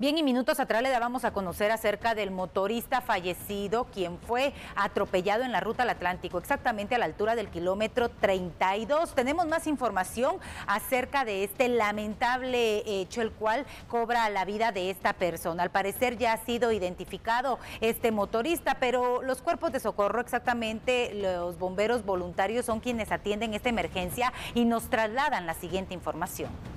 Bien, y minutos atrás le dábamos a conocer acerca del motorista fallecido, quien fue atropellado en la ruta al Atlántico, exactamente a la altura del kilómetro 32. Tenemos más información acerca de este lamentable hecho, el cual cobra la vida de esta persona. Al parecer ya ha sido identificado este motorista, pero los cuerpos de socorro, exactamente los bomberos voluntarios, son quienes atienden esta emergencia y nos trasladan la siguiente información.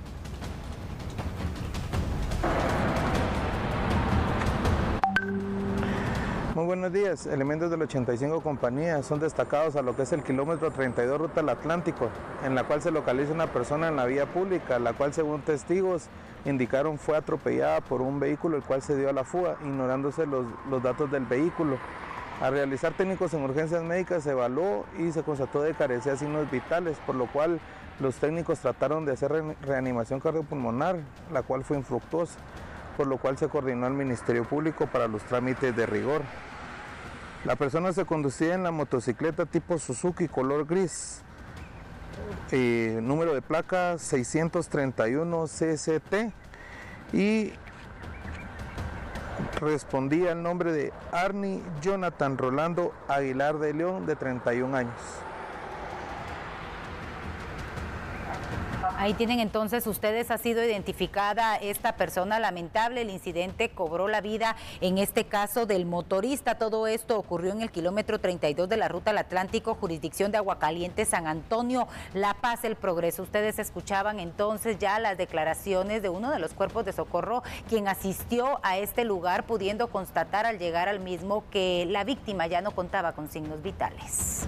Muy buenos días. Elementos del 85 Compañía son destacados a lo que es el kilómetro 32 Ruta al Atlántico, en la cual se localiza una persona en la vía pública, la cual según testigos indicaron fue atropellada por un vehículo el cual se dio a la fuga, ignorándose los, los datos del vehículo. Al realizar técnicos en urgencias médicas se evaluó y se constató de carencia de signos vitales, por lo cual los técnicos trataron de hacer reanimación cardiopulmonar, la cual fue infructuosa por lo cual se coordinó al Ministerio Público para los trámites de rigor. La persona se conducía en la motocicleta tipo Suzuki color gris, número de placa 631 CST y respondía el nombre de Arnie Jonathan Rolando Aguilar de León de 31 años. Ahí tienen entonces ustedes, ha sido identificada esta persona lamentable, el incidente cobró la vida en este caso del motorista, todo esto ocurrió en el kilómetro 32 de la ruta al Atlántico, jurisdicción de Aguacaliente, San Antonio, La Paz, El Progreso. Ustedes escuchaban entonces ya las declaraciones de uno de los cuerpos de socorro quien asistió a este lugar pudiendo constatar al llegar al mismo que la víctima ya no contaba con signos vitales.